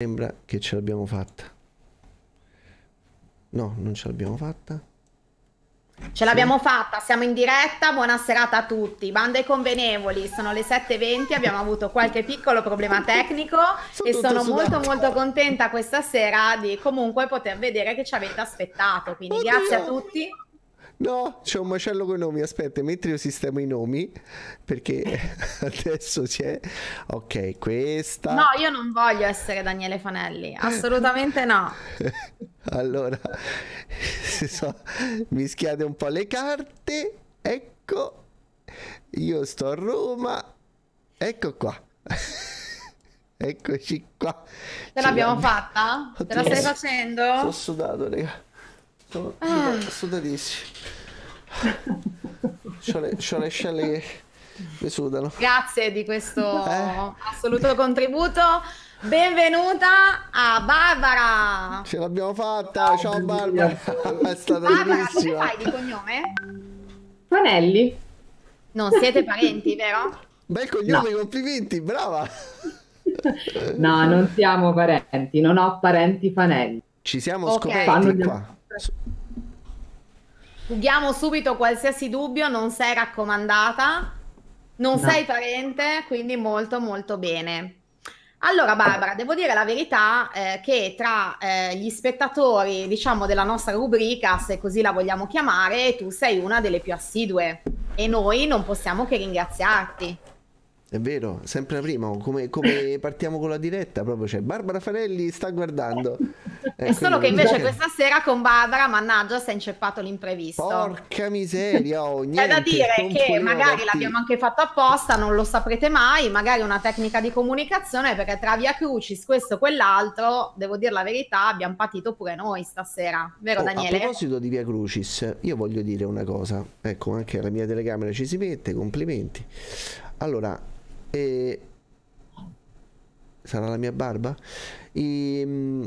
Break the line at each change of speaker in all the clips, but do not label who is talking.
Sembra che ce l'abbiamo fatta. No, non ce l'abbiamo fatta.
Ce l'abbiamo fatta, siamo in diretta, buona serata a tutti. Bande convenevoli, sono le 7.20, abbiamo avuto qualche piccolo problema tecnico
Sono
e sono
sudato.
molto molto contenta questa sera di comunque poter vedere che ci avete aspettato. Quindi
Oddio.
grazie a tutti.
No, c'è un macello con i nomi. Aspetta, mentre io sistemo i nomi, perché adesso c'è. Ok, questa.
No, io non voglio essere Daniele Fanelli, assolutamente no.
Allora, so, mischiate un po' le carte. Ecco, io sto a Roma. Ecco qua. Eccoci qua.
Ce l'abbiamo fatta? Te la stai facendo?
Sono sudato, raga. Sono
Ah.
sudatissimo. C'ho le, c'ho le scelle che mi sudano.
Grazie di questo
Eh.
assoluto contributo. Benvenuta a Barbara.
Ce l'abbiamo fatta. Ciao Barbara. È stata
Barbara, come
bellissima.
fai di cognome?
Fanelli?
Non siete parenti, vero?
Bel cognome, complimenti, brava.
No, non siamo parenti, non ho parenti Fanelli.
Ci siamo
Ok.
scoperti
Fanno
qua.
Fughiamo subito qualsiasi dubbio, non sei raccomandata, non
No.
sei parente, quindi molto molto bene. Allora Barbara, devo dire la verità eh, che tra eh, gli spettatori, diciamo, della nostra rubrica, se così la vogliamo chiamare, tu sei una delle più assidue e noi non possiamo che ringraziarti.
È vero, sempre la prima, come, come partiamo con la diretta, proprio c'è Barbara Farelli sta guardando. Eh,
È solo che invece questa sera con Barbara, mannaggia, si è inceppato l'imprevisto.
Porca miseria, oh,
C'è da
niente,
dire che magari l'abbiamo anche fatto apposta, non lo saprete mai, magari una tecnica di comunicazione, perché tra Via Crucis, questo e quell'altro, devo dire la verità, abbiamo patito pure noi stasera, vero
Oh, a
Daniele?
proposito di Via Crucis, io voglio dire una cosa, ecco anche la mia telecamera ci si mette, complimenti. Allora, eh, sarà la mia barba? Ehm,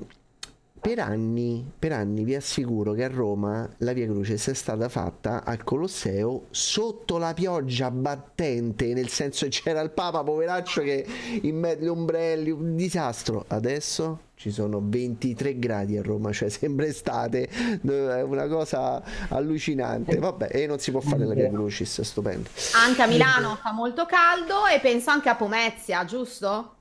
per anni, per anni vi assicuro che a Roma la Via Crucis è stata fatta al Colosseo sotto la pioggia battente, nel senso che c'era il Papa poveraccio che in mezzo agli ombrelli, un disastro. Adesso ci sono 23 gradi a Roma, cioè sembra estate, è una cosa allucinante. Vabbè, e non si può fare la Via Crucis, è stupendo.
Anche a Milano fa molto caldo e penso anche a Pomezia, giusto?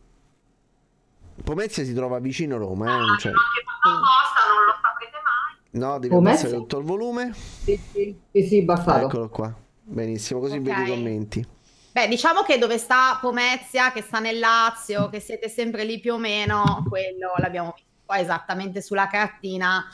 Pomezia si trova vicino Roma, eh, non c'è-
apposta, non lo saprete mai.
No, devi
Pomezia?
abbassare tutto il volume.
Sì, sì, sì, sì.
Eccolo qua. Benissimo, così
Ok.
vedi i commenti.
Beh, diciamo che dove sta Pomezia, che sta nel Lazio, che siete sempre lì più o meno, quello l'abbiamo visto poi esattamente sulla cartina.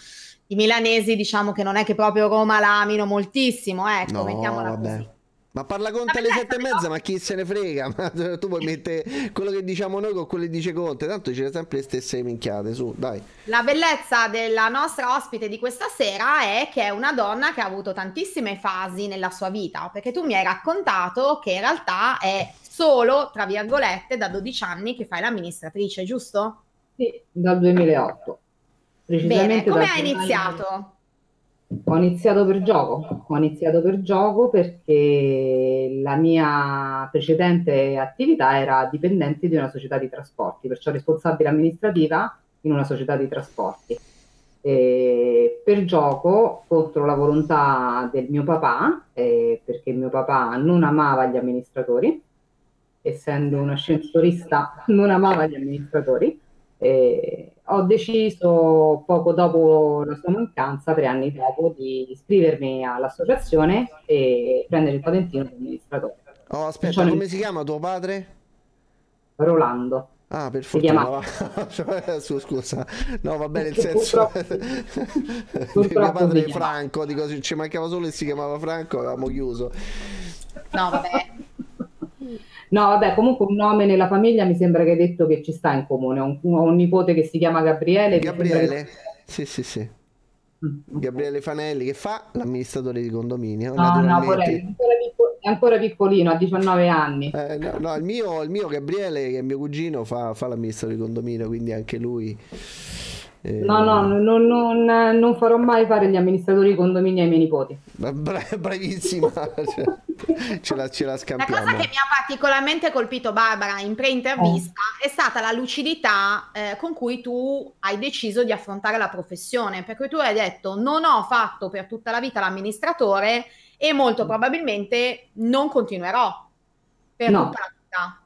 I milanesi, diciamo che non è che proprio Roma l'amino moltissimo, ecco,
No,
mettiamola
vabbè.
così.
Ma parla Conte alle sette e mezza, ma chi se ne frega? Ma tu puoi mettere quello che diciamo noi con quello che dice Conte, tanto c'è sempre le stesse minchiate, su, dai.
La bellezza della nostra ospite di questa sera è che è una donna che ha avuto tantissime fasi nella sua vita, perché tu mi hai raccontato che in realtà è solo, tra virgolette, da 12 anni che fai l'amministratrice, giusto?
Sì, dal 2008.
Bene, come hai iniziato?
Ho iniziato per gioco, ho iniziato per gioco perché la mia precedente attività era dipendente di una società di trasporti, perciò responsabile amministrativa in una società di trasporti. E per gioco, contro la volontà del mio papà, eh, perché mio papà non amava gli amministratori, essendo un ascensorista, non amava gli amministratori. E ho deciso poco dopo la sua mancanza, tre anni dopo, di iscrivermi all'associazione e prendere il patentino di amministratore.
Oh, aspetta,
Cioè-
come si chiama tuo padre?
Rolando.
Ah, per
Si
fortuna. Su, scusa. No, va bene, nel
Purtroppo-
senso... mio
purtroppo
padre
si chiama.
Franco, dico, ci mancava solo che si chiamava Franco, avevamo chiuso.
No, vabbè.
No, vabbè, comunque un nome nella famiglia mi sembra che hai detto che ci sta in comune. Ho un, un nipote che si chiama Gabriele. sembra che-
Gabriele? Sì, sì, sì.
Mm.
Gabriele Fanelli che fa l'amministratore di condominio,
No, no, vorrei, è ancora, picco- è ancora piccolino, ha 19 anni.
Eh, no, no, il mio, il mio Gabriele, che è mio cugino, fa, fa l'amministratore di condominio, quindi anche lui
Eh... No, no, non, non, non, farò mai fare gli amministratori di condomini ai miei nipoti.
Bra- bravissima, ce, la, ce la scampiamo.
La cosa che mi ha particolarmente colpito Barbara in pre-intervista eh. è stata la lucidità eh, con cui tu hai deciso di affrontare la professione, perché tu hai detto non ho fatto per tutta la vita l'amministratore e molto probabilmente non continuerò per no. tutta la vita.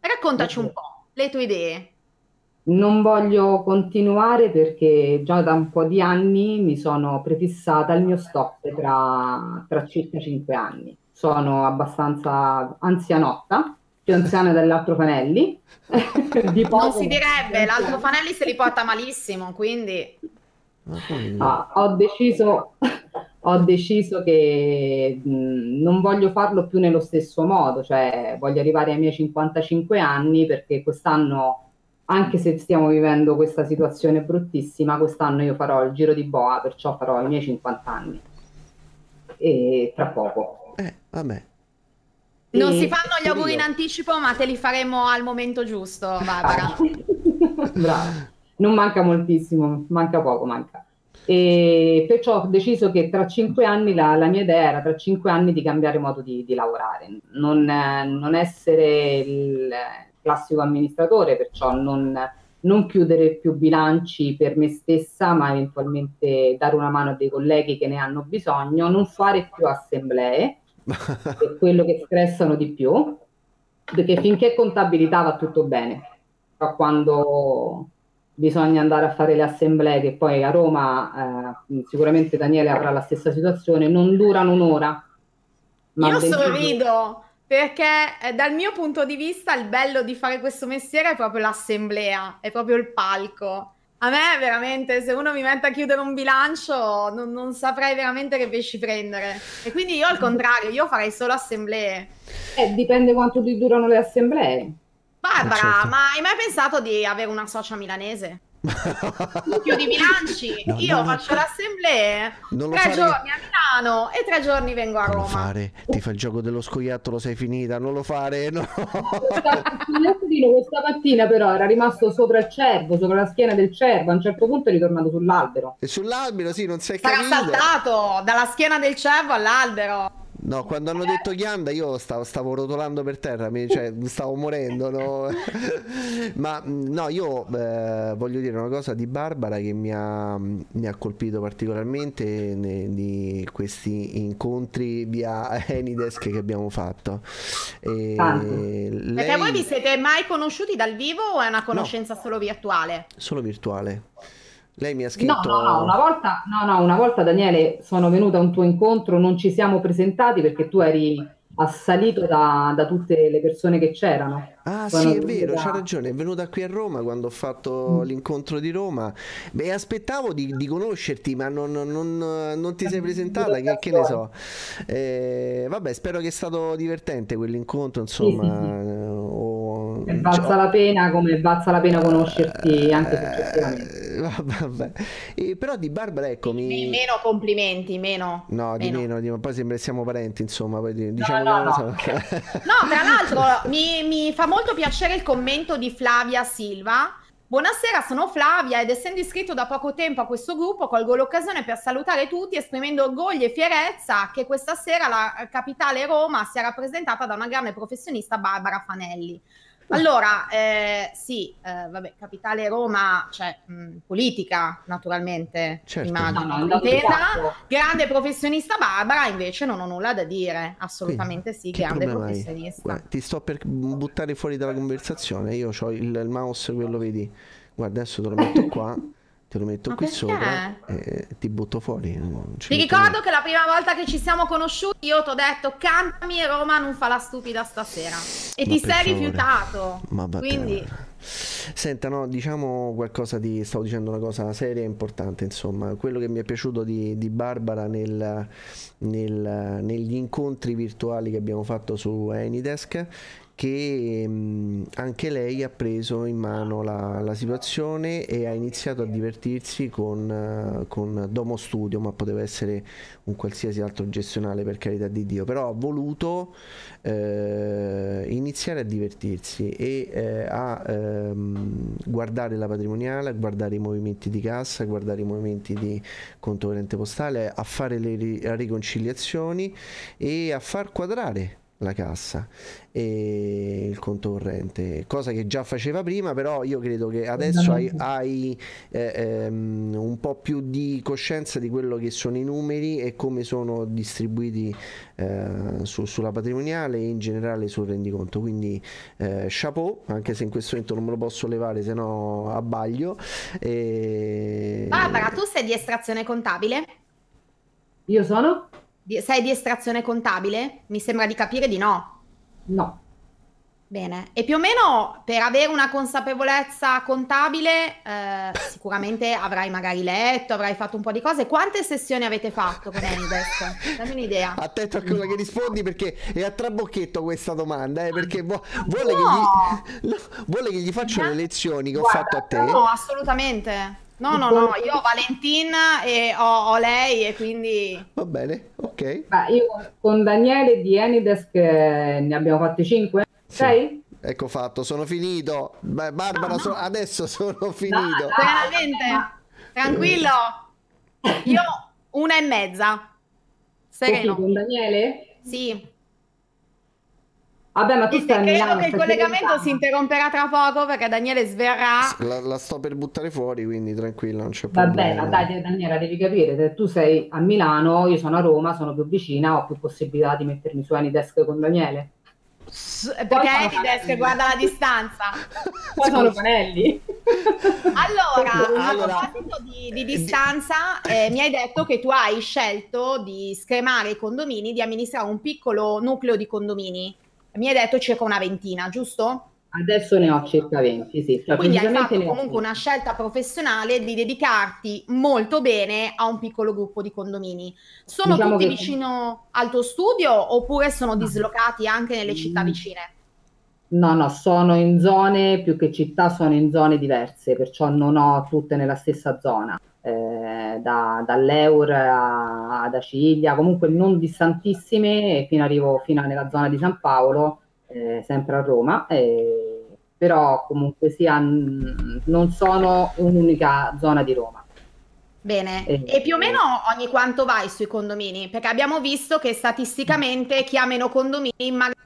Raccontaci un po' le tue idee.
Non voglio continuare perché già da un po' di anni mi sono prefissata il mio stop tra, tra circa 5 anni. Sono abbastanza anzianotta, più anziana dell'altro Fanelli.
non si direbbe, l'altro Fanelli se li porta malissimo, quindi...
Ah, ho deciso ho deciso che mh, non voglio farlo più nello stesso modo, cioè voglio arrivare ai miei 55 anni perché quest'anno, anche se stiamo vivendo questa situazione bruttissima, quest'anno io farò il giro di boa, perciò farò i miei 50 anni. E tra poco.
Eh, vabbè.
Non si fanno gli auguri in anticipo, ma te li faremo al momento giusto, Barbara.
Brava. Non manca moltissimo, manca poco, manca. E perciò ho deciso che tra cinque anni la, la mia idea era tra cinque anni di cambiare modo di, di lavorare, non, non, essere il classico amministratore, perciò non, non, chiudere più bilanci per me stessa, ma eventualmente dare una mano a dei colleghi che ne hanno bisogno, non fare più assemblee, che è quello che stressano di più, perché finché contabilità va tutto bene, però quando bisogna andare a fare le assemblee che poi a Roma eh, sicuramente Daniele avrà la stessa situazione, non durano un'ora.
Io sorrido perché eh, dal mio punto di vista il bello di fare questo mestiere è proprio l'assemblea, è proprio il palco. A me veramente, se uno mi mette a chiudere un bilancio, non, non saprei veramente che pesci prendere. E quindi io al contrario, io farei solo assemblee.
Eh, dipende quanto ti durano le assemblee.
Barbara, certo. ma hai mai pensato di avere una socia milanese? chiudi i bilanci, no, io no, faccio no. l'assemblee, tre fare... giorni a Milano e tre giorni vengo a Roma. Non
fare, ti fa il gioco dello scoiattolo, sei finita, non lo fare, no.
Questa mattina però era rimasto sopra il cervo, sopra la schiena del cervo, a un certo punto è ritornato sull'albero.
E sull'albero, sì, non sei
capito. Sarà saltato dalla schiena del cervo all'albero.
No, quando hanno detto Chianda io stavo, stavo rotolando per terra, mi, cioè stavo morendo, no? Ma no, io eh, voglio dire una cosa di Barbara che mi ha, mi ha colpito particolarmente ne, di questi incontri via Enidesk che abbiamo fatto.
E lei... Perché voi vi siete mai conosciuti dal vivo o è una conoscenza no, solo virtuale?
Solo virtuale. Lei mi ha scritto...
No, no, no, una volta, no, no, una volta Daniele sono venuta a un tuo incontro, non ci siamo presentati perché tu eri assalito da, da tutte le persone che c'erano.
Ah Sono sì, è vero, da... c'ha ragione, è venuta qui a Roma quando ho fatto mm. l'incontro di Roma. Beh, aspettavo di, di conoscerti, ma non, non, non, ti sei presentata, che, che ne so. Eh, vabbè, spero che è stato divertente quell'incontro, insomma. Sì, sì, sì.
O... È valsa cioè... la pena come valsa la pena conoscerti anche successivamente.
vabbè. E, però di Barbara, ecco, mi...
Meno complimenti, meno.
No, di meno, di, poi sembra siamo parenti, insomma. Poi, diciamo
no, no, no. no, tra l'altro mi, mi fa molto piacere il commento di Flavia Silva. Buonasera, sono Flavia ed essendo iscritto da poco tempo a questo gruppo colgo l'occasione per salutare tutti esprimendo orgoglio e fierezza che questa sera la capitale Roma sia rappresentata da una grande professionista Barbara Fanelli. Allora, eh, sì, eh, vabbè, capitale Roma, cioè mh, politica naturalmente, certo. immagino, no, grande professionista Barbara, invece non ho nulla da dire, assolutamente Quindi, sì, grande professionista.
Guarda, ti sto per buttare fuori dalla conversazione, io ho il, il mouse, quello vedi, guarda adesso te lo metto qua te lo metto Ma qui perché? sopra e ti butto fuori.
Ti ricordo che la prima volta che ci siamo conosciuti io ti ho detto cantami Roma non fa la stupida stasera e Ma ti sei favore. rifiutato. Ma Quindi...
Senta, no, diciamo qualcosa di... stavo dicendo una cosa seria e importante, insomma, quello che mi è piaciuto di, di Barbara nel, nel, negli incontri virtuali che abbiamo fatto su Anydesk che mh, anche lei ha preso in mano la, la, situazione e ha iniziato a divertirsi con, uh, con, Domo Studio, ma poteva essere un qualsiasi altro gestionale per carità di Dio, però ha voluto uh, iniziare a divertirsi e uh, a ehm, guardare la patrimoniale, a guardare i movimenti di cassa, a guardare i movimenti di conto corrente postale, a fare le ri- riconciliazioni e a far quadrare la cassa e il conto corrente, cosa che già faceva prima, però io credo che adesso hai, hai eh, ehm, un po' più di coscienza di quello che sono i numeri e come sono distribuiti eh, su, sulla patrimoniale e in generale sul rendiconto. Quindi eh, chapeau, anche se in questo momento non me lo posso levare, se no abbaglio. E...
Barbara, tu sei di estrazione contabile?
Io sono?
Sei di estrazione contabile? Mi sembra di capire di no.
No.
Bene, e più o meno per avere una consapevolezza contabile, eh, sicuramente avrai magari letto, avrai fatto un po' di cose. Quante sessioni avete fatto con Enidesk? Dammi un'idea.
Attento a quello che rispondi perché è a trabocchetto questa domanda, eh, perché vuole, no. che gli, no, vuole, che gli, faccia le lezioni che Guarda, ho fatto a te.
No, assolutamente. No, no, no, io ho Valentin e ho, ho, lei e quindi...
Va bene, ok.
Beh, io con Daniele di Enidesk eh, ne abbiamo fatti 5, 6? Sì.
Ecco fatto, sono finito. Beh, Barbara, no, no. So, adesso sono finito. No,
veramente, tranquillo. Io una e mezza.
Sereno. Con Daniele?
Sì.
Vabbè, ma tu stai
Credo Milano, che il collegamento si interromperà tra poco perché Daniele sverrà.
La, la, sto per buttare fuori, quindi tranquilla, non c'è
problema. Vabbè, dai, Daniela, devi capire, se tu sei a Milano, io sono a Roma, sono più vicina, ho più possibilità di mettermi su Anydesk con Daniele.
Perché Anydesk guarda la distanza.
Poi sono panelli.
Allora, allora a proposito di, di distanza, eh, mi hai detto che tu hai scelto di scremare i condomini, di amministrare un piccolo nucleo di condomini mi hai detto circa una ventina, giusto?
Adesso ne ho circa 20, sì.
Cioè, Quindi hai fatto comunque una scelta professionale di dedicarti molto bene a un piccolo gruppo di condomini. Sono diciamo tutti che... vicino al tuo studio oppure sono no. dislocati anche nelle città mm. vicine?
No, no, sono in zone, più che città, sono in zone diverse, perciò non ho tutte nella stessa zona. Eh, da, dall'Eur a, ad Aciglia, comunque non distantissime, fino arrivo fino nella zona di San Paolo, eh, sempre a Roma, eh, però comunque sia non sono un'unica zona di Roma.
Bene, e più o meno ogni quanto vai sui condomini? Perché abbiamo visto che statisticamente chi ha meno condomini magari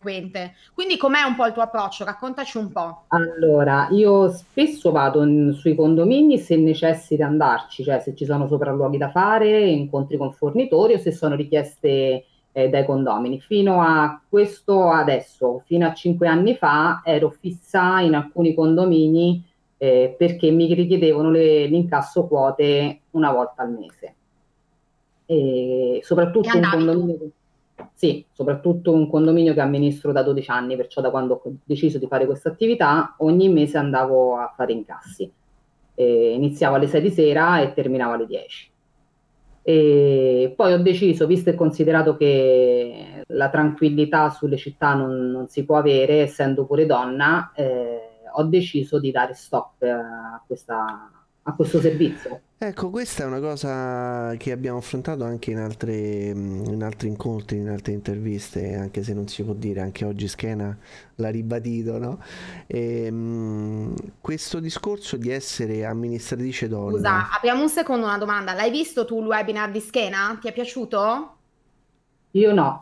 frequente. Quindi com'è un po' il tuo approccio? Raccontaci un po'.
Allora, io spesso vado in, sui condomini se necessita andarci, cioè se ci sono sopralluoghi da fare, incontri con fornitori o se sono richieste eh, dai condomini. Fino a questo adesso, fino a cinque anni fa, ero fissa in alcuni condomini eh, perché mi richiedevano le, l'incasso quote una volta al mese. E soprattutto in condominio... Tu? Sì, soprattutto un condominio che amministro da 12 anni, perciò da quando ho deciso di fare questa attività, ogni mese andavo a fare incassi. E iniziavo alle 6 di sera e terminavo alle 10. E poi ho deciso, visto e considerato che la tranquillità sulle città non, non si può avere, essendo pure donna, eh, ho deciso di dare stop a questa a questo servizio.
Ecco, questa è una cosa che abbiamo affrontato anche in, altre, in altri incontri, in altre interviste, anche se non si può dire, anche oggi Schena l'ha ribadito, no? E, ehm, mh, questo discorso di essere amministratrice donna...
Scusa, apriamo un secondo una domanda. L'hai visto tu il webinar di Schena? Ti è piaciuto?
Io no.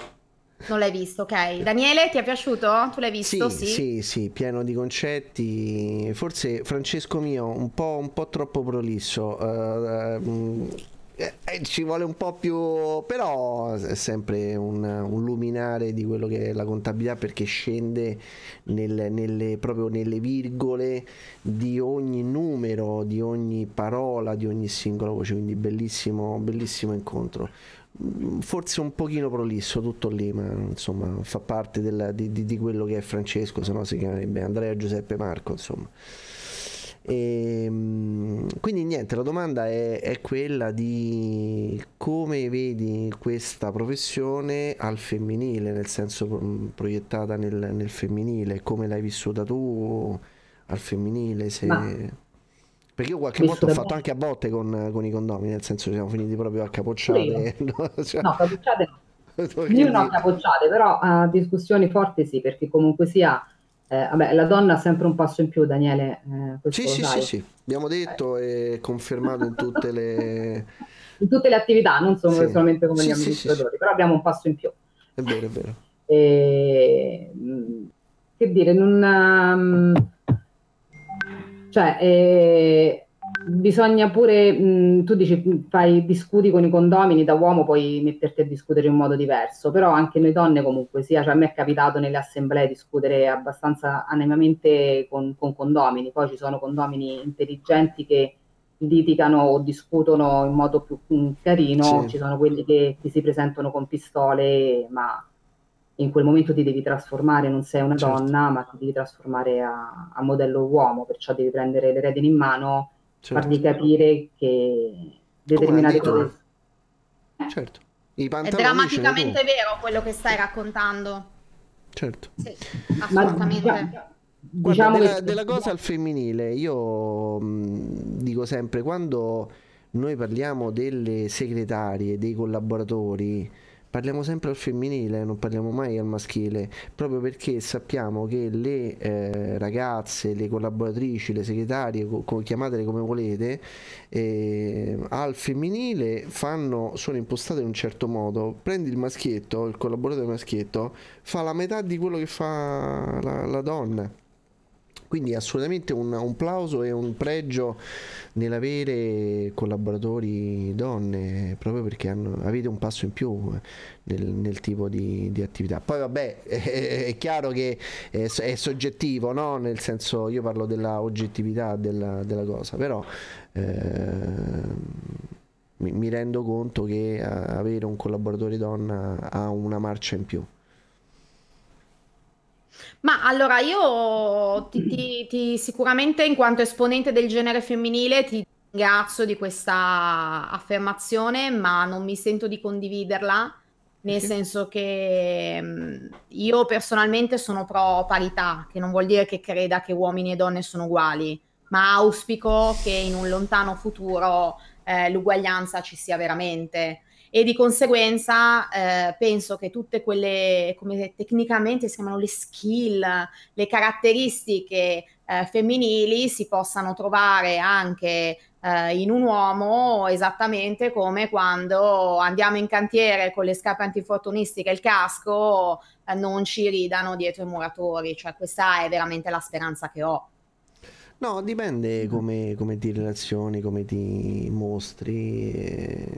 Non l'hai visto, ok. Daniele, ti è piaciuto? Tu l'hai visto?
Sì, sì, sì, sì pieno di concetti. Forse Francesco mio, un po', un po troppo prolisso. Uh, eh, ci vuole un po' più, però è sempre un, un, luminare di quello che è la contabilità perché scende nel, nelle, proprio nelle virgole di ogni numero, di ogni parola, di ogni singola voce. Quindi bellissimo, bellissimo incontro forse un pochino prolisso tutto lì ma insomma fa parte della, di, di, di, quello che è Francesco se no si chiamerebbe Andrea Giuseppe Marco insomma e, ehm, quindi niente, la domanda è, è, quella di come vedi questa professione al femminile, nel senso mm, proiettata nel, nel femminile, come l'hai vissuta tu al femminile? Se... Perché io qualche volta ho fatto anche a botte con, con, i condomi, nel senso che siamo finiti proprio a capocciate.
No, cioè... no capocciate no. Io no capocciate, però uh, discussioni forti sì, perché comunque sia eh, vabbè, la donna ha sempre un passo in più, Daniele.
Eh, sì, sì, sì, sì, abbiamo detto eh. e confermato in tutte le...
in tutte le attività, non solo, sì. solamente come sì, gli amministratori, sì, però abbiamo un passo in più.
È vero, è vero.
E, mm, che dire, non... Um, cioè, eh, bisogna pure, mh, tu dici, fai, discuti con i condomini, da uomo puoi metterti a discutere in modo diverso, però anche noi donne comunque sia, cioè a me è capitato nelle assemblee discutere abbastanza animamente con, con condomini, poi ci sono condomini intelligenti che litigano o discutono in modo più mh, carino, sì. ci sono quelli che ti si presentano con pistole, ma in quel momento ti devi trasformare, non sei una certo. donna, ma ti devi trasformare a, a modello uomo, perciò devi prendere le redini in mano certo. fargli capire che determinate cose...
Certo.
È drammaticamente vero quello che stai raccontando.
Certo.
Sì, assolutamente. Ma,
diciamo della, che... della, cosa al femminile, io mh, dico sempre, quando noi parliamo delle segretarie, dei collaboratori, parliamo sempre al femminile, non parliamo mai al maschile, proprio perché sappiamo che le eh, ragazze, le collaboratrici, le segretarie, co- chiamatele come volete, eh, al femminile fanno, sono impostate in un certo modo. Prendi il maschietto, il collaboratore maschietto, fa la metà di quello che fa la, la donna quindi assolutamente un, un plauso e un pregio nell'avere collaboratori donne, proprio perché hanno, avete un passo in più nel, nel tipo di, di, attività. Poi vabbè, è, è chiaro che è, è, soggettivo, no? nel senso io parlo della oggettività della, della cosa, però... Eh, mi, mi rendo conto che avere un collaboratore donna ha una marcia in più.
Ma allora io ti, ti, ti, sicuramente in quanto esponente del genere femminile ti ringrazio di questa affermazione, ma non mi sento di condividerla, nel senso che mm, io personalmente sono pro parità, che non vuol dire che creda che uomini e donne sono uguali, ma auspico che in un lontano futuro eh, l'uguaglianza ci sia veramente e di conseguenza eh, penso che tutte quelle, come tecnicamente si chiamano le skill, le caratteristiche eh, femminili si possano trovare anche eh, in un uomo esattamente come quando andiamo in cantiere con le scarpe antifortunistiche e il casco eh, non ci ridano dietro i muratori, cioè questa è veramente la speranza che ho.
No, dipende come, come ti relazioni, come ti mostri. E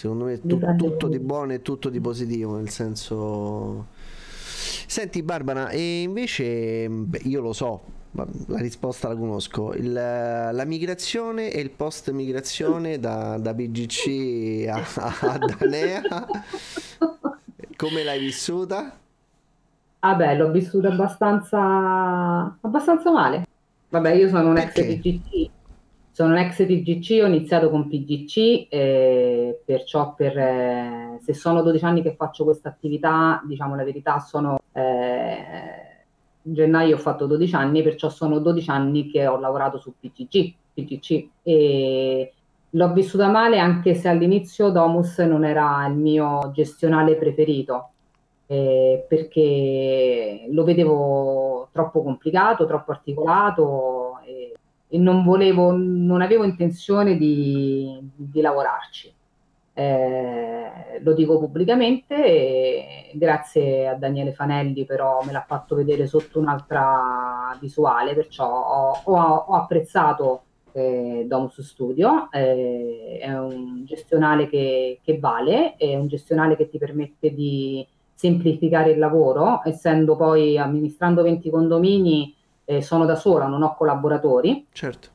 Secondo me tu, tutto di buono e tutto di positivo, nel senso... Senti Barbara, e invece beh, io lo so, la risposta la conosco, il, la migrazione e il post migrazione da, da BGC a, a Danea, come l'hai vissuta?
Vabbè, l'ho vissuta abbastanza, abbastanza male. Vabbè, io sono un ex BGC sono un ex TGC, ho iniziato con PGC, eh, perciò per, eh, se sono 12 anni che faccio questa attività, diciamo la verità, sono eh, gennaio ho fatto 12 anni, perciò sono 12 anni che ho lavorato su PGC, PGC e l'ho vissuta male anche se all'inizio Domus non era il mio gestionale preferito, eh, perché lo vedevo troppo complicato, troppo articolato. E, non volevo, non avevo intenzione di, di lavorarci. Eh, lo dico pubblicamente, grazie a Daniele Fanelli però me l'ha fatto vedere sotto un'altra visuale, perciò ho, ho, ho apprezzato eh, Domus Studio, eh, è un gestionale che, che, vale, è un gestionale che ti permette di semplificare il lavoro, essendo poi amministrando 20 condomini eh, sono da sola, non ho collaboratori.
Certo.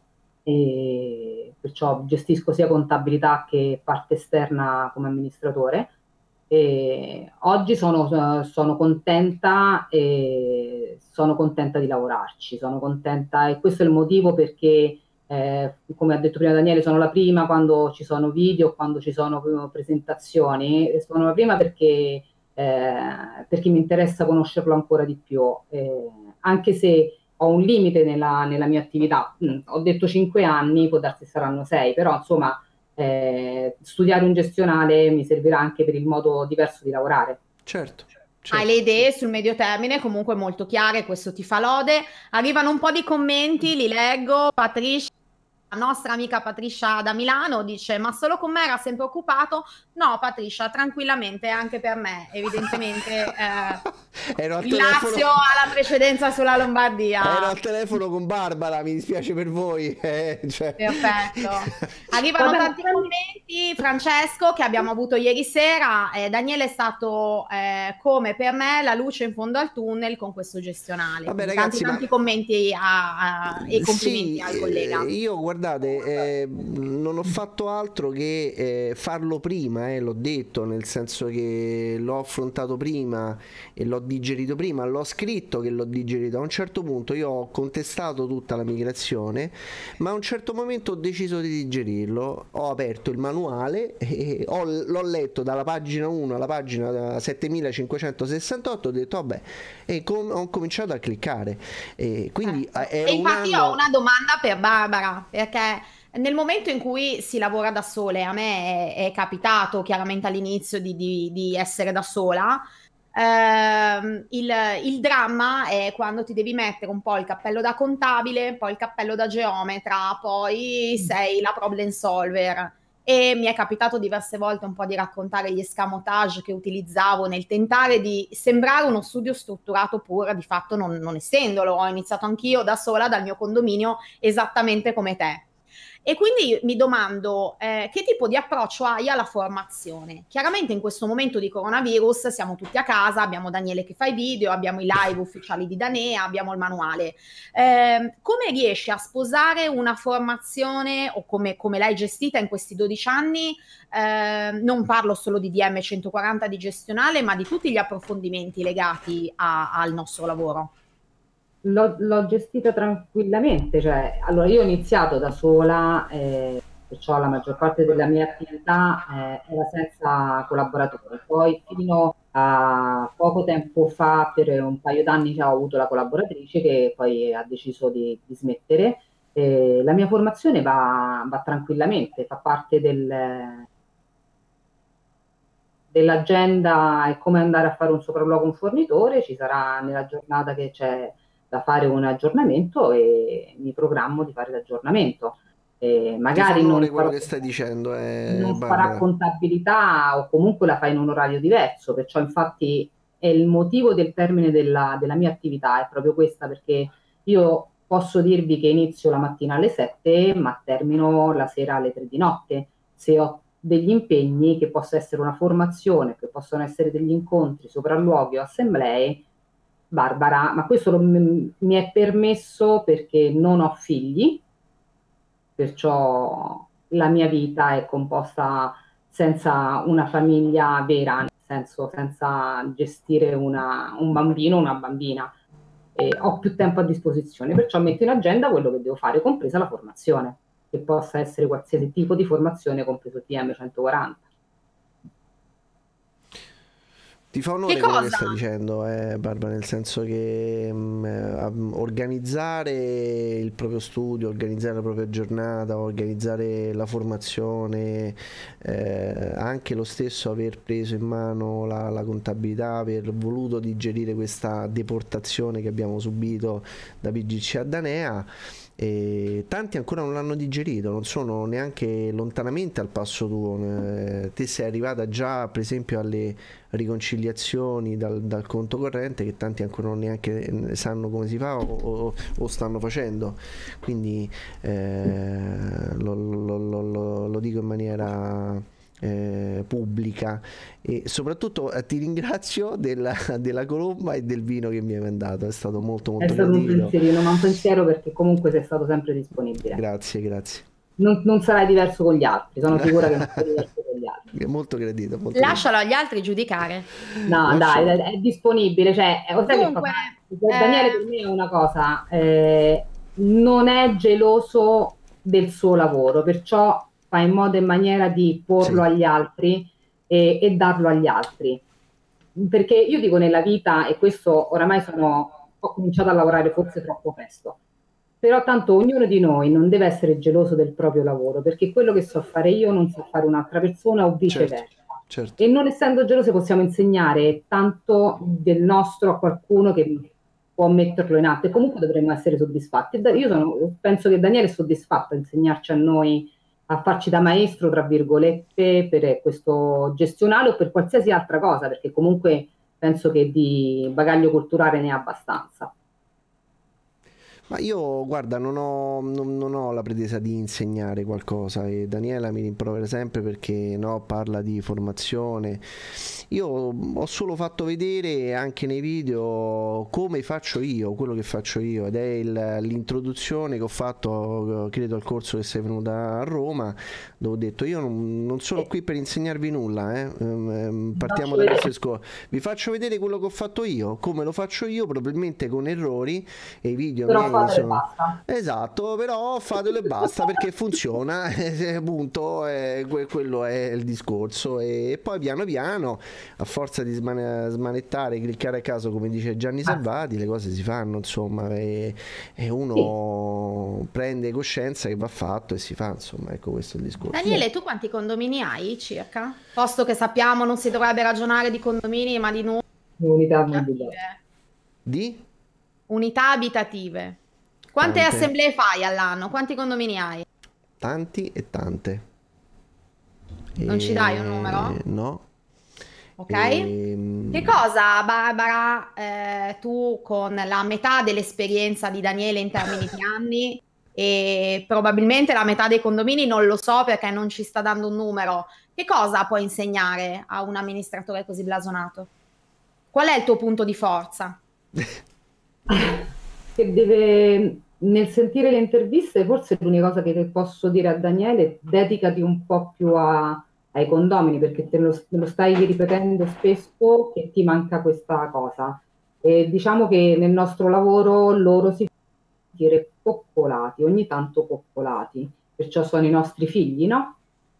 E perciò gestisco sia contabilità che parte esterna come amministratore. E oggi sono, sono contenta e sono contenta di lavorarci, sono contenta e questo è il motivo perché eh, come ha detto prima Daniele, sono la prima quando ci sono video, quando ci sono presentazioni, sono la prima perché, eh, perché mi interessa conoscerlo ancora di più, eh, anche se ho un limite nella, nella mia attività, mm, ho detto 5 anni, può darsi saranno 6, però insomma eh, studiare un gestionale mi servirà anche per il modo diverso di lavorare.
Certo.
Certo. Hai le idee sul medio termine comunque molto chiare, questo ti fa lode. Arrivano un po' di commenti, li leggo. Patricia la nostra amica Patricia da Milano dice ma solo con me era sempre occupato no Patricia tranquillamente anche per me evidentemente eh, il telefono... Lazio ha la precedenza sulla Lombardia.
Ero al telefono con Barbara mi dispiace per voi eh, cioè...
perfetto arrivano Vabbè, tanti commenti Francesco che abbiamo avuto ieri sera eh, Daniele è stato eh, come per me la luce in fondo al tunnel con questo gestionale. Vabbè, ragazzi, tanti, ma... tanti commenti a, a, e complimenti sì, al collega.
io guarda guardate, eh, non ho fatto altro che eh, farlo prima, eh, l'ho detto, nel senso che l'ho affrontato prima e l'ho digerito prima, l'ho scritto che l'ho digerito. A un certo punto io ho contestato tutta la migrazione, ma a un certo momento ho deciso di digerirlo, ho aperto il manuale e ho, l'ho letto dalla pagina 1 alla pagina 7568, ho detto vabbè, e com- ho cominciato a cliccare. E quindi
eh. e infatti anno... ho una domanda per Barbara, perché perché nel momento in cui si lavora da sole, a me è, è capitato chiaramente all'inizio di, di, di essere da sola, Uh, il, il, dramma è quando ti devi mettere un po' il cappello da contabile, poi il cappello da geometra, poi sei la problem solver. E mi è capitato diverse volte un po' di raccontare gli escamotage che utilizzavo nel tentare di sembrare uno studio strutturato pur di fatto non, non essendolo. Ho iniziato anch'io da sola dal mio condominio esattamente come te. E quindi mi domando eh, che tipo di approccio hai alla formazione? Chiaramente in questo momento di coronavirus siamo tutti a casa, abbiamo Daniele che fa i video, abbiamo i live ufficiali di Danea, abbiamo il manuale. Eh, come riesci a sposare una formazione o come, come l'hai gestita in questi 12 anni? Eh, non parlo solo di DM 140 di gestionale, ma di tutti gli approfondimenti legati a, al nostro lavoro
l'ho, l'ho gestita tranquillamente, cioè, allora io ho iniziato da sola, eh, perciò la maggior parte della mia attività eh, era senza collaboratori, poi fino a poco tempo fa, per un paio d'anni ho avuto la collaboratrice che poi ha deciso di, di smettere. Eh, la mia formazione va, va, tranquillamente, fa parte del, dell'agenda e come andare a fare un sopralluogo a un fornitore, ci sarà nella giornata che c'è da fare un aggiornamento e mi programmo di fare l'aggiornamento. Eh, magari non
farò, quello che stai dicendo eh,
non farà contabilità o comunque la fai in un orario diverso, perciò infatti è il motivo del termine della, della mia attività, è proprio questa perché io posso dirvi che inizio la mattina alle 7 ma termino la sera alle 3 di notte. Se ho degli impegni che possa essere una formazione, che possono essere degli incontri, sopralluoghi o assemblee, Barbara, ma questo m- mi è permesso perché non ho figli, perciò la mia vita è composta senza una famiglia vera, nel senso senza gestire una, un bambino o una bambina. E ho più tempo a disposizione, perciò metto in agenda quello che devo fare, compresa la formazione, che possa essere qualsiasi tipo di formazione, compreso TM140.
Ti fa onore quello che stai dicendo, eh, Barbara, nel senso che mh, mm, organizzare il proprio studio, organizzare la propria giornata, organizzare la formazione, eh, anche lo stesso aver preso in mano la, la, contabilità, aver voluto digerire questa deportazione che abbiamo subito da PGC a Danea e tanti ancora non l'hanno digerito, non sono neanche lontanamente al passo tuo. Eh, te sei arrivata già, per esempio, alle riconciliazioni dal, dal conto corrente che tanti ancora non neanche sanno come si fa o, o, o stanno facendo. Quindi eh, lo, lo, lo, lo dico in maniera eh, pubblica. E soprattutto eh, ti ringrazio della, della, colomba e del vino che mi hai mandato è stato molto molto
è stato un pensierino ma un pensiero perché comunque sei stato sempre disponibile.
Grazie grazie.
Non, non sarai diverso con gli altri sono sicura che non sarai diverso con gli altri.
È molto gradito molto
lascialo agli altri giudicare.
No Lascialo. dai è, disponibile cioè, Comunque, che fa... Daniele eh... per me è una cosa eh, non è geloso del suo lavoro, perciò fa in modo e maniera di porlo sì. agli altri e, e, darlo agli altri. Perché io dico nella vita, e questo oramai sono, ho cominciato a lavorare forse troppo presto, però tanto ognuno di noi non deve essere geloso del proprio lavoro, perché quello che so fare io non so fare un'altra persona o viceversa. Certo. Certo. E non essendo gelosi possiamo insegnare tanto del nostro a qualcuno che può metterlo in atto e comunque dovremmo essere soddisfatti. Io sono, penso che Daniele è soddisfatto a insegnarci a noi a farci da maestro, tra virgolette, per questo gestionale o per qualsiasi altra cosa, perché comunque penso che di bagaglio culturale ne ha abbastanza.
Ma io, guarda, non ho, non, non ho, la pretesa di insegnare qualcosa e Daniela mi rimprovera sempre perché no, parla di formazione. Io ho solo fatto vedere anche nei video come faccio io, quello che faccio io ed è l'introduzione che ho fatto, credo, al corso che sei venuta a Roma, dove ho detto io non, non sono qui per insegnarvi nulla, eh. Ehm, ehm, partiamo da queste scuole. Vi faccio vedere quello che ho fatto io, come lo faccio io, probabilmente con errori e i video
miei sono...
Esatto, però fatelo e basta perché funziona, appunto, eh, quello è il discorso. E poi piano piano, a forza di sman- smanettare, cliccare a caso, come dice Gianni ah. Salvati, le cose si fanno, insomma, e, e uno sì. prende coscienza che va fatto e si fa, insomma, ecco questo è il discorso.
Daniele, tu quanti condomini hai circa? Posto che sappiamo non si dovrebbe ragionare di condomini, ma di numeri.
Unità mobiliare.
Di?
Unità abitative. Quante tante. assemblee fai all'anno? Quanti condomini hai?
Tanti e tante.
Non e... ci dai un numero?
No.
Ok. E... Ehm, che cosa, Barbara, eh, tu con la metà dell'esperienza di Daniele in termini di anni e probabilmente la metà dei condomini non lo so perché non ci sta dando un numero, che cosa puoi insegnare a un amministratore così blasonato? Qual è il tuo punto di forza?
che deve nel sentire le interviste, forse l'unica cosa che posso dire a Daniele, dedicati un po' più a, ai condomini, perché te lo, lo, stai ripetendo spesso che ti manca questa cosa. E diciamo che nel nostro lavoro loro si dire coccolati, ogni tanto coccolati, perciò sono i nostri figli, no?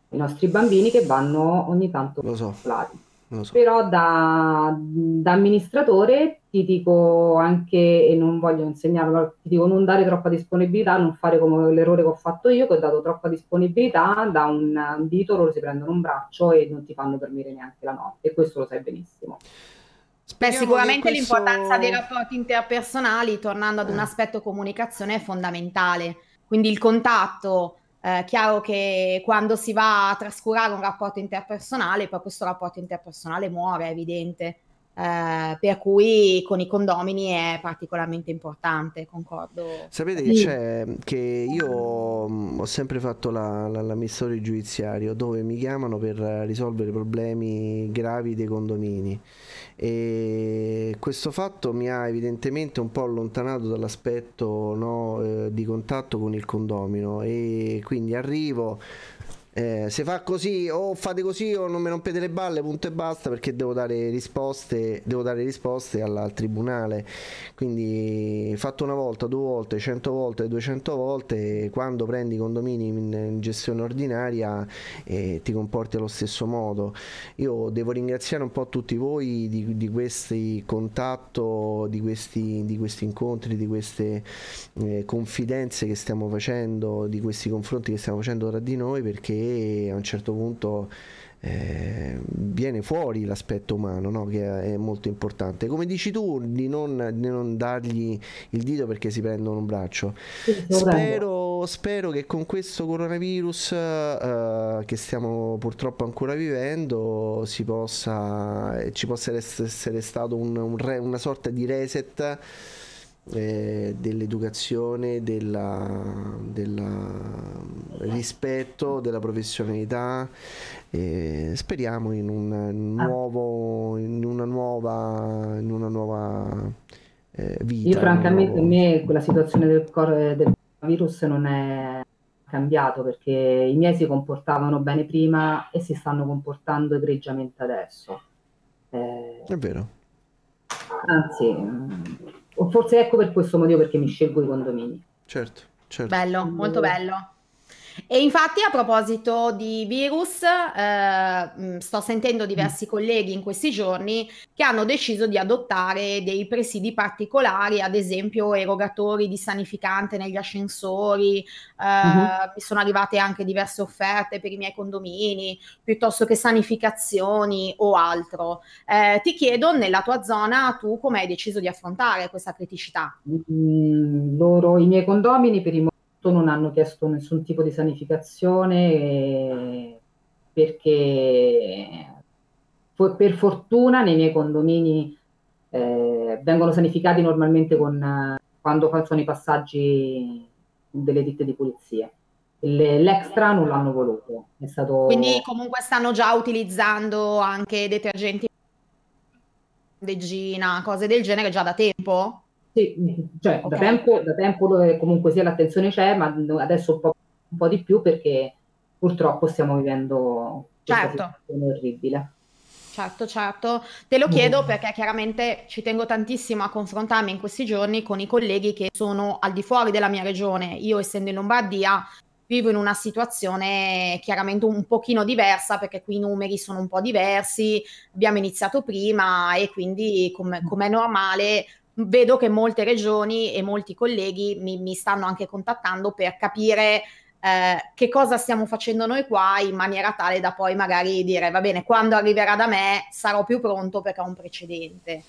I nostri bambini che vanno ogni tanto coccolati. So. Però da, da, amministratore ti dico anche, e non voglio insegnarlo, ti dico non dare troppa disponibilità, non fare come l'errore che ho fatto io, che ho dato troppa disponibilità, da un dito loro si prendono un braccio e non ti fanno dormire neanche la notte, e questo lo sai benissimo.
Beh, sicuramente questo... l'importanza dei rapporti interpersonali, tornando ad un eh. aspetto comunicazione, è fondamentale. Quindi il contatto, eh, chiaro che quando si va a trascurare un rapporto interpersonale, poi questo rapporto interpersonale muore, è evidente. Eh, per cui con i condomini è particolarmente importante, concordo.
Sapete che c'è che io mm, ho sempre fatto la, la, l'amministratore giudiziario dove mi chiamano per risolvere problemi gravi dei condomini. E questo fatto mi ha evidentemente un po' allontanato dall'aspetto no, eh, di contatto con il condomino. E quindi arrivo eh, se fa così o fate così o non mi rompete le balle punto e basta perché devo dare risposte devo dare risposte al, al tribunale. Quindi fatto una volta due volte cento volte duecento volte quando prendi i condomini in, in gestione ordinaria eh, ti comporti allo stesso modo. Io devo ringraziare un po' tutti voi di, di questi contatto di questi, di questi incontri di queste eh, confidenze che stiamo facendo di questi confronti che stiamo facendo tra di noi perché a un certo punto eh, viene fuori l'aspetto umano no? che è molto importante. Come dici tu di non, di non dargli il dito perché si prendono un braccio. Spero, spero, che con questo coronavirus eh, che stiamo purtroppo ancora vivendo si possa ci possa essere stato un, un re, una sorta di reset eh, dell'educazione, della, della, rispetto, della professionalità. Eh, speriamo in un nuovo, in una nuova, in una nuova eh, vita.
Io francamente a me quella situazione del, del virus non è cambiato perché i miei si comportavano bene prima e si stanno comportando egregiamente adesso.
Eh, è vero.
Anzi, o forse ecco per questo motivo perché mi scelgo i condomini.
Certo, certo.
Bello, molto bello. E infatti a proposito di virus, eh, sto sentendo diversi colleghi in questi giorni che hanno deciso di adottare dei presidi particolari, ad esempio erogatori di sanificante negli ascensori, eh, mi sono arrivate anche diverse offerte per i miei condomini, piuttosto che sanificazioni o altro. Eh, ti chiedo, nella tua zona, tu come hai deciso di affrontare questa criticità?
Mm, loro, i miei condomini per il non hanno chiesto nessun tipo di sanificazione perché per fortuna nei miei condomini eh, vengono sanificati normalmente con, quando facciano i passaggi delle ditte di pulizia. L'extra non l'hanno voluto. Stato...
Quindi comunque stanno già utilizzando anche detergenti, deggina, cose del genere già da tempo?
Sì, cioè okay. da, tempo, da tempo comunque sia l'attenzione c'è, ma adesso un po', un po', di più perché purtroppo stiamo vivendo
questa certo.
situazione orribile.
Certo, certo. Te lo chiedo mm. perché chiaramente ci tengo tantissimo a confrontarmi in questi giorni con i colleghi che sono al di fuori della mia regione. Io essendo in Lombardia vivo in una situazione chiaramente un pochino diversa perché qui i numeri sono un po' diversi, abbiamo iniziato prima e quindi come è normale vedo che molte regioni e molti colleghi mi, mi stanno anche contattando per capire eh, che cosa stiamo facendo noi qua in maniera tale da poi magari dire va bene, quando arriverà da me sarò più pronto perché ho un precedente.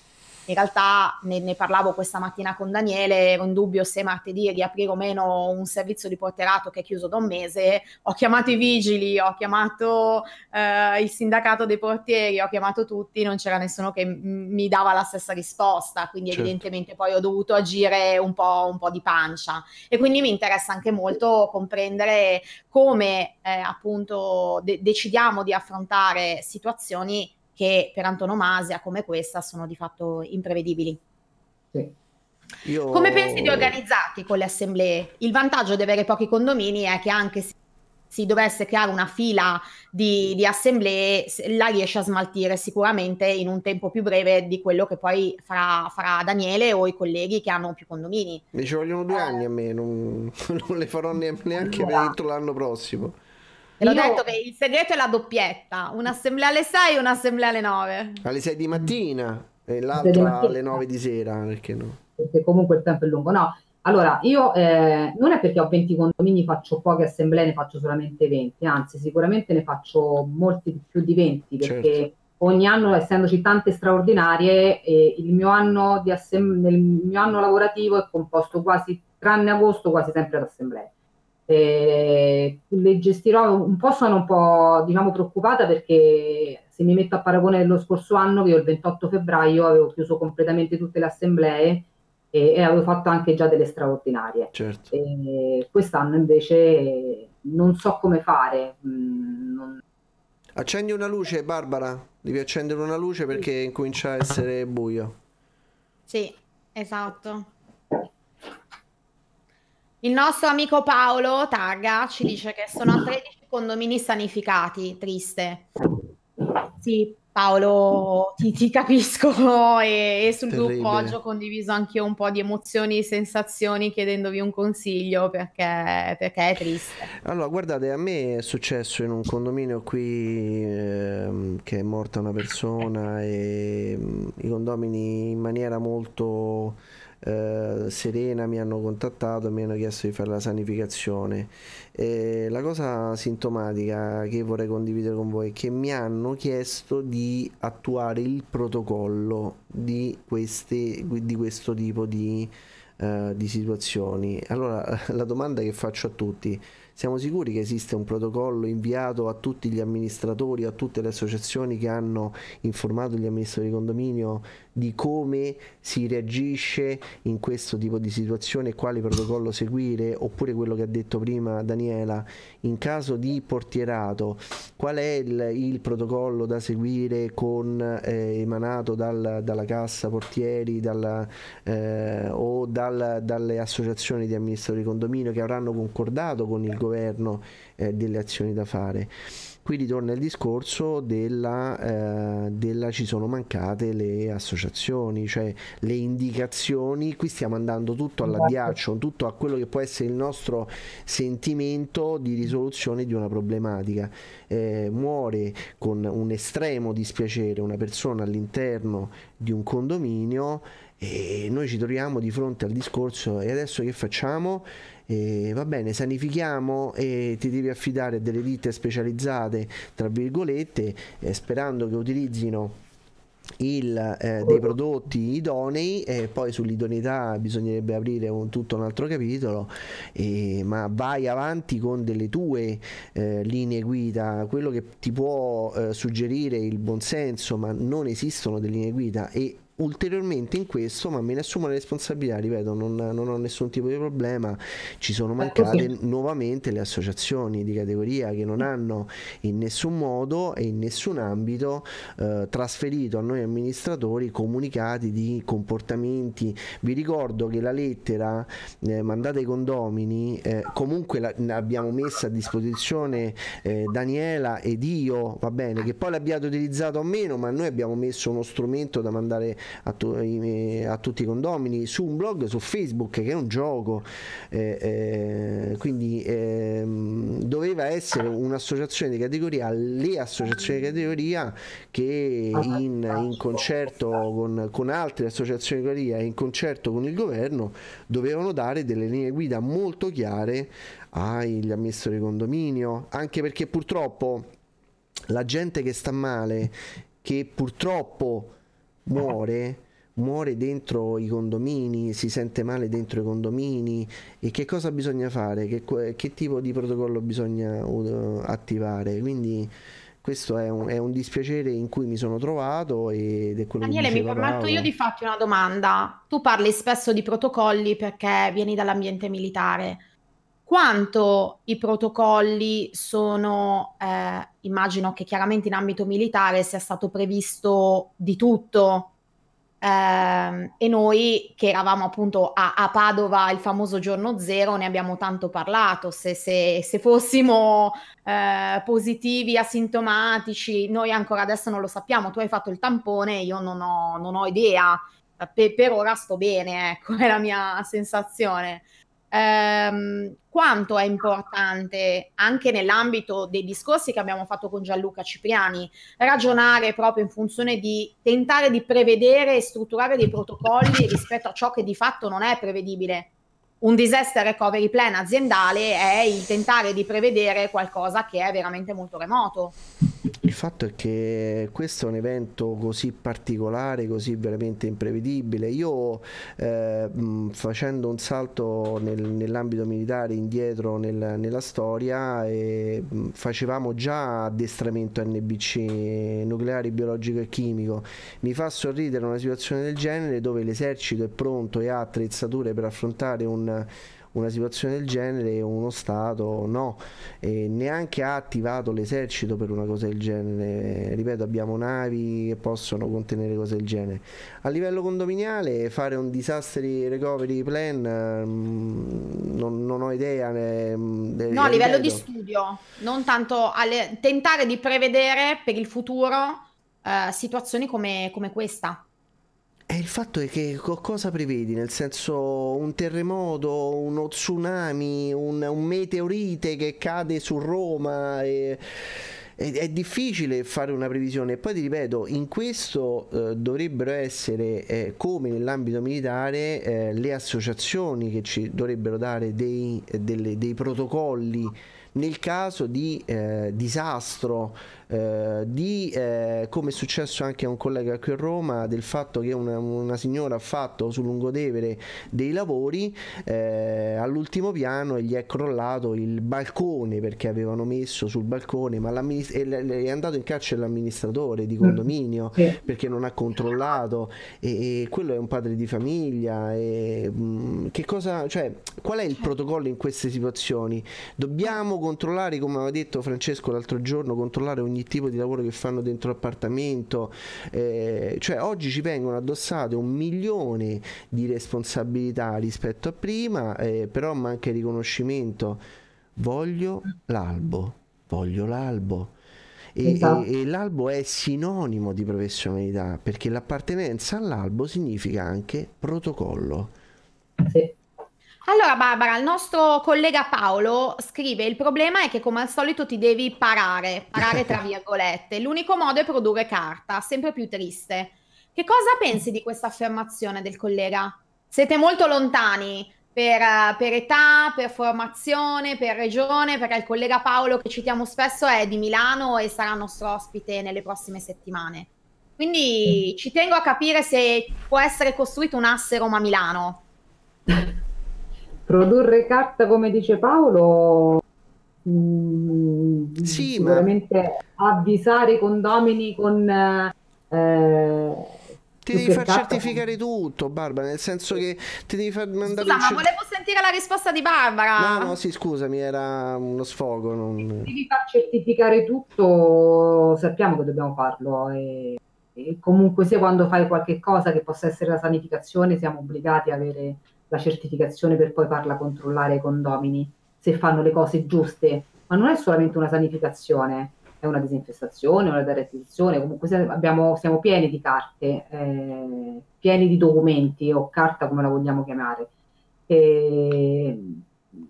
In realtà ne, ne, parlavo questa mattina con Daniele, ero in dubbio se martedì riaprire o meno un servizio di porterato che è chiuso da un mese. Ho chiamato i vigili, ho chiamato eh, il sindacato dei portieri, ho chiamato tutti, non c'era nessuno che m- mi dava la stessa risposta, quindi certo. evidentemente poi ho dovuto agire un po', un po', di pancia. E quindi mi interessa anche molto comprendere come eh, appunto de- decidiamo di affrontare situazioni che per antonomasia come questa sono di fatto imprevedibili. Sì. Io... Come pensi di organizzarti con le assemblee? Il vantaggio di avere pochi condomini è che anche se si dovesse creare una fila di, di, assemblee, la riesce a smaltire sicuramente in un tempo più breve di quello che poi farà, farà Daniele o i colleghi che hanno più condomini.
Mi ci vogliono due anni a me, non, non le farò neanche per entro l'anno prossimo.
Te l'ho Io... detto che il segreto è la doppietta, un'assemblea alle 6 e un'assemblea alle 9.
Alle 6 di mattina e l'altra alle 9 di sera, perché no?
Perché comunque il tempo è lungo. No, allora io eh, non è perché ho 20 condomini faccio poche assemblee, ne faccio solamente 20, anzi sicuramente ne faccio molti più di 20 perché certo. ogni anno essendoci tante straordinarie eh, il mio anno di assem- nel mio anno lavorativo è composto quasi tranne agosto quasi sempre da assemblee eh, le gestirò un po', sono un po' diciamo preoccupata perché se mi metto a paragone dello scorso anno, che io il 28 febbraio avevo chiuso completamente tutte le assemblee e, e avevo fatto anche già delle straordinarie.
Certo.
E quest'anno invece non so come fare. Mm, non...
Accendi una luce, Barbara. Devi accendere una luce perché incomincia a essere buio.
Sì, esatto. Il nostro amico Paolo Targa ci dice che sono a 13 condomini sanificati, triste. Sì, Paolo, ti, ti capisco e, e sul Terribile. gruppo oggi ho condiviso anche io un po' di emozioni e sensazioni chiedendovi un consiglio perché, perché, è triste.
Allora, guardate, a me è successo in un condominio qui eh, che è morta una persona e mh, i condomini in maniera molto eh, Serena mi hanno contattato e mi hanno chiesto di fare la sanificazione. E la cosa sintomatica che vorrei condividere con voi è che mi hanno chiesto di attuare il protocollo di, queste, di questo tipo di, uh, di situazioni. Allora la domanda che faccio a tutti siamo sicuri che esiste un protocollo inviato a tutti gli amministratori, a tutte le associazioni che hanno informato gli amministratori di condominio di come si reagisce in questo tipo di situazione quale protocollo seguire, oppure quello che ha detto prima Daniela, in caso di portierato, qual è il, il protocollo da seguire con, eh, emanato dal, dalla cassa portieri dalla, eh, o dal, dalle associazioni di amministratori di condominio che avranno concordato con il governo eh, delle azioni da fare. Qui ritorna il discorso della, eh, della ci sono mancate le associazioni cioè le indicazioni, qui stiamo andando tutto all'addiaccio, esatto. tutto a quello che può essere il nostro sentimento di risoluzione di una problematica. Eh, muore con un estremo dispiacere una persona all'interno di un condominio e noi ci troviamo di fronte al discorso e adesso che facciamo? E va bene, sanifichiamo e ti devi affidare a delle ditte specializzate, tra virgolette, eh, sperando che utilizzino il, eh, dei prodotti idonei e poi sull'idoneità bisognerebbe aprire un, tutto un altro capitolo eh, ma vai avanti con delle tue eh, linee guida quello che ti può eh, suggerire il buonsenso ma non esistono delle linee guida e ulteriormente in questo, ma me ne assumo la responsabilità, ripeto, non, non, ho nessun tipo di problema, ci sono mancate sì. nuovamente le associazioni di categoria che non hanno in nessun modo e in nessun ambito eh, trasferito a noi amministratori comunicati di comportamenti. Vi ricordo che la lettera eh, mandata ai condomini, eh, comunque l'abbiamo messa a disposizione eh, Daniela ed io, va bene, che poi l'abbiate utilizzato o meno, ma noi abbiamo messo uno strumento da mandare a, tu, a, tutti i condomini su un blog su Facebook che è un gioco. Eh, eh, quindi eh, doveva essere un'associazione di categoria le associazioni di categoria che in, in concerto con, con, altre associazioni di categoria in concerto con il governo dovevano dare delle linee guida molto chiare agli amministratori di condominio. Anche perché purtroppo la gente che sta male che purtroppo muore muore dentro i condomini, si sente male dentro i condomini e che cosa bisogna fare, che, che tipo di protocollo bisogna uh, attivare. Quindi questo è un, è un, dispiacere in cui mi sono trovato ed è quello
Daniele, mi permetto io di farti una domanda. Tu parli spesso di protocolli perché vieni dall'ambiente militare. Quanto i protocolli sono, eh, immagino che chiaramente in ambito militare sia stato previsto di tutto, eh, e noi che eravamo appunto a, a, Padova il famoso giorno zero ne abbiamo tanto parlato, se, se, se fossimo eh, positivi, asintomatici, noi ancora adesso non lo sappiamo, tu hai fatto il tampone, io non ho, non ho idea, per, per ora sto bene, ecco è la mia sensazione ehm, quanto è importante anche nell'ambito dei discorsi che abbiamo fatto con Gianluca Cipriani ragionare proprio in funzione di tentare di prevedere e strutturare dei protocolli rispetto a ciò che di fatto non è prevedibile. Un disaster recovery plan aziendale è il tentare di prevedere qualcosa che è veramente molto remoto.
Il fatto è che questo è un evento così particolare, così veramente imprevedibile. Io eh, facendo un salto nel, nell'ambito militare indietro nel, nella storia, eh, facevamo già addestramento NBC, nucleare, biologico e chimico. Mi fa sorridere una situazione del genere dove l'esercito è pronto e ha attrezzature per affrontare un una situazione del genere uno Stato no, e neanche ha attivato l'esercito per una cosa del genere. Ripeto, abbiamo navi che possono contenere cose del genere. A livello condominiale fare un disaster recovery plan mm, non, non, ho idea.
Ne, no, a livello di studio, non tanto alle, tentare di prevedere per il futuro uh, situazioni come, come questa.
E il fatto è che cosa prevedi? Nel senso un terremoto, uno tsunami, un, un meteorite che cade su Roma e è, difficile fare una previsione e poi ti ripeto in questo eh, dovrebbero essere eh, come nell'ambito militare eh, le associazioni che ci dovrebbero dare dei, delle, dei protocolli nel caso di eh, disastro eh, di eh, come è successo anche a un collega qui a Roma del fatto che una, una signora ha fatto sul Lungodevere dei lavori eh, all'ultimo piano e gli è crollato il balcone perché avevano messo sul balcone ma è andato in carcere l'amministratore di condominio mm. perché non ha controllato e, e, quello è un padre di famiglia e, mh, mm, che cosa cioè qual è il protocollo in queste situazioni dobbiamo controllare come aveva detto Francesco l'altro giorno controllare ogni tipo di lavoro che fanno dentro l'appartamento, eh, cioè oggi ci vengono addossate un milione di responsabilità rispetto a prima, eh, però manca il riconoscimento. Voglio l'albo, voglio l'albo E,
Esatto.
e- e l'albo è sinonimo di professionalità perché l'appartenenza all'albo significa anche protocollo.
Sì.
Allora, Barbara, il nostro collega Paolo scrive: Il problema è che, come al solito, ti devi parare, parare tra virgolette. L'unico modo è produrre carta, sempre più triste. Che cosa pensi di questa affermazione del collega? Siete molto lontani per, per età, per formazione, per regione, perché il collega Paolo che citiamo spesso è di Milano e sarà nostro ospite nelle prossime settimane. Quindi ci tengo a capire se può essere costruito un asse Roma-Milano.
Produrre carta, come dice Paolo, mm,
Sì,
sicuramente avvisare i condomini con... eh,
Ti devi far certificare tutto, Barbara, nel senso che ti devi far mandare
Scusa,
un
ma volevo sentire la risposta di Barbara.
No, no, sì, scusami, era uno sfogo. non-
devi far certificare tutto, sappiamo che dobbiamo farlo e, e comunque sia quando fai qualche cosa che possa essere la sanificazione siamo obbligati ad avere la certificazione per poi farla controllare ai condomini se fanno le cose giuste, ma non è solamente una sanificazione, è una disinfestazione, una deretrizione, comunque abbiamo- siamo pieni di carte, eh, pieni di documenti o carta come la vogliamo chiamare. E,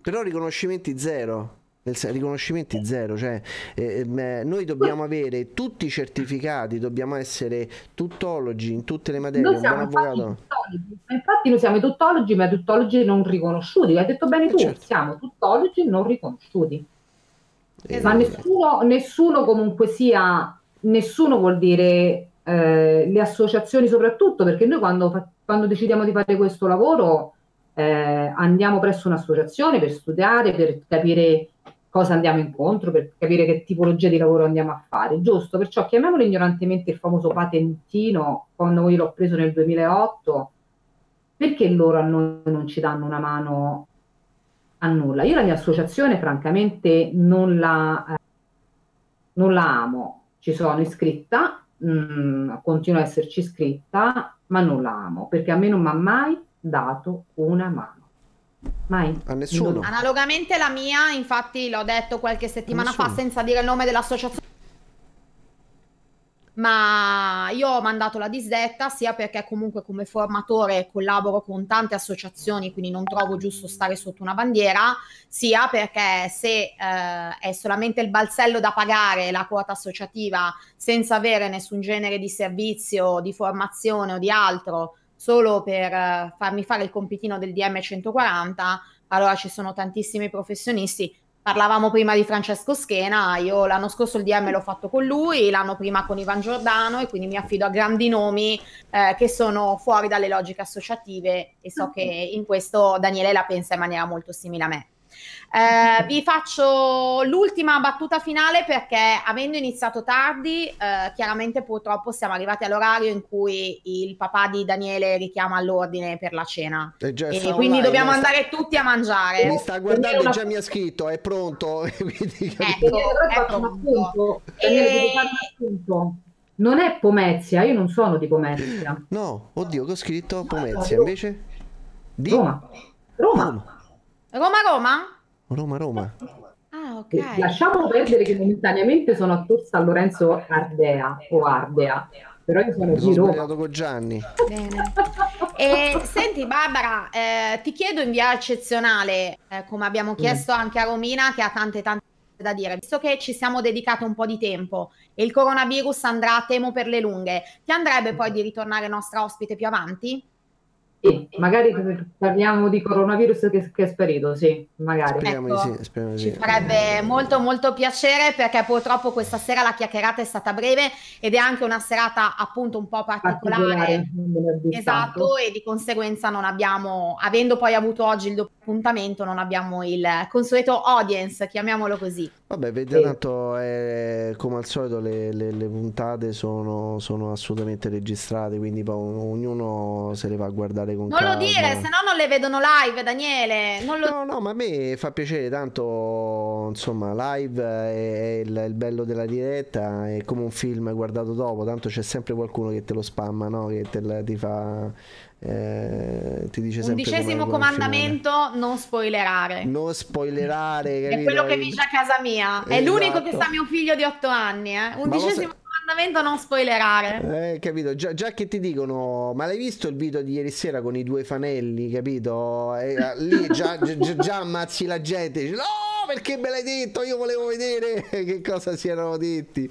Però riconoscimenti zero. Riconoscimenti zero, cioè eh, ehm, noi dobbiamo avere tutti i certificati, dobbiamo essere tuttologi in tutte le materie,
Noi
un buon
siamo infatti
avvocato.
ma infatti noi siamo i tuttologi, ma tuttologi non riconosciuti. Hai detto bene
Eh,
tu,
certo.
siamo tuttologi non riconosciuti.
Eh,
Ma nessuno, nessuno comunque sia, nessuno vuol dire eh, le associazioni soprattutto, perché noi quando, quando decidiamo di fare questo lavoro eh, andiamo presso un'associazione per studiare, per capire cosa andiamo incontro, per capire che tipologia di lavoro andiamo a fare, giusto? Perciò chiamiamolo ignorantemente il famoso patentino, quando io l'ho preso nel 2008, perché loro a noi non ci danno una mano a nulla? Io la mia associazione francamente non la, eh, non la amo, ci sono iscritta, mm, continuo a esserci iscritta, ma non la amo, perché a me non mi ha mai dato una mano. Mai.
A nessuno.
Analogamente la mia, infatti l'ho detto qualche settimana fa senza dire il nome dell'associazione, ma io ho mandato la disdetta sia perché comunque come formatore collaboro con tante associazioni, quindi non trovo giusto stare sotto una bandiera, sia perché se eh, è solamente il balzello da pagare la quota associativa senza avere nessun genere di servizio, di formazione o di altro, solo per eh, farmi fare il compitino del DM 140, allora ci sono tantissimi professionisti. Parlavamo prima di Francesco Schena, io l'anno scorso il DM l'ho fatto con lui, l'anno prima con Ivan Giordano e quindi mi affido a grandi nomi eh, che sono fuori dalle logiche associative e so che in questo Daniele la pensa in maniera molto simile a me. Eh, vi faccio l'ultima battuta finale perché avendo iniziato tardi, eh, chiaramente purtroppo siamo arrivati all'orario in cui il papà di Daniele richiama all'ordine per la cena.
Eh,
E
sta
quindi dobbiamo
sta-
andare tutti a mangiare.
Mi sta guardando e già mi ha scritto, è pronto.
Ecco, è pronto. E-.
Non è Pomezia, io non sono di Pomezia.
No, oddio, che ho scritto Pomezia invece? Di
Roma. Roma.
Roma.
Roma Roma?
Roma, Roma.
Ah, ok.
E Lasciamo perdere che momentaneamente sono a Tor San Lorenzo Ardea o Ardea, però io sono
sono
di Roma.
sbagliato con Gianni.
Bene. E senti Barbara, eh, ti chiedo in via eccezionale, eh, come abbiamo chiesto anche a Romina, che ha tante tante cose da dire, visto che ci siamo dedicati un po' di tempo e il coronavirus andrà, temo, per le lunghe, ti andrebbe poi di ritornare nostra ospite più avanti?
Sì, magari parliamo di coronavirus che, che è sparito, sì, magari.
Speriamo
Ecco,
di sì, speriamo di
Ci
sì.
farebbe molto molto piacere perché purtroppo questa sera la chiacchierata è stata breve ed è anche una serata appunto un po' particolare.
Particolare.
Esatto, e di conseguenza non abbiamo, avendo poi avuto oggi il doppio appuntamento, non abbiamo il consueto audience, chiamiamolo così.
Vabbè, vedi,
Sì.
tanto è, come al solito le, le- le puntate sono, sono assolutamente registrate, quindi poi ognuno se le va a guardare con
Non lo
calma.
dire, se no non le vedono live, Daniele. Lo...
No, no, ma a me fa piacere, tanto insomma, live è, il, il bello della diretta, è come un film guardato dopo, tanto c'è sempre qualcuno che te lo spamma, no? Che te ti fa eh, ti dice sempre
Undicesimo comandamento, non spoilerare.
Non spoilerare,
capito? È quello che dice a casa mia. È esatto. l'unico che sa mio figlio di otto anni. Eh? Undicesimo comandamento, non spoilerare.
Eh, capito? Già, già, che ti dicono, ma l'hai visto il video di ieri sera con i due fanelli, capito? E, eh, lì già, già, già, ammazzi la gente. No, perché me l'hai detto? Io volevo vedere che cosa si erano detti.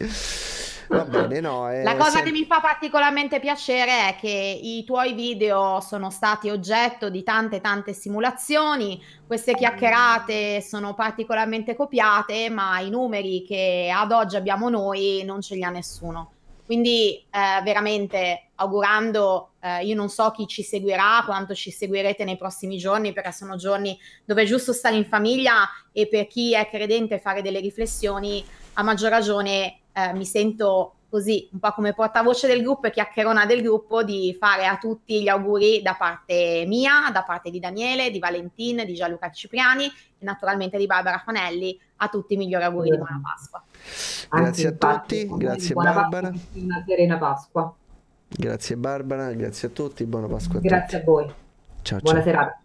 Va bene, no.
Eh, la cosa che mi fa particolarmente piacere è che i tuoi video sono stati oggetto di tante tante simulazioni, queste chiacchierate sono particolarmente copiate, ma i numeri che ad oggi abbiamo noi non ce li ha nessuno. Quindi eh, veramente augurando, eh, io non so chi ci seguirà, quanto ci seguirete nei prossimi giorni, perché sono giorni dove è giusto stare in famiglia e per chi è credente fare delle riflessioni, a maggior ragione eh, mi sento così un po' come portavoce del gruppo e chiacchierona del gruppo di fare a tutti gli auguri da parte mia, da parte di Daniele, di Valentin, di Gianluca Cipriani e naturalmente di Barbara Fanelli, a tutti i migliori auguri di buona Pasqua.
Grazie Anche a tutti, grazie Barbara.
Pasqua, una serena Pasqua.
Grazie Barbara, grazie a tutti, buona Pasqua. A
grazie
tutti.
a voi.
Ciao,
buona
ciao.
serata.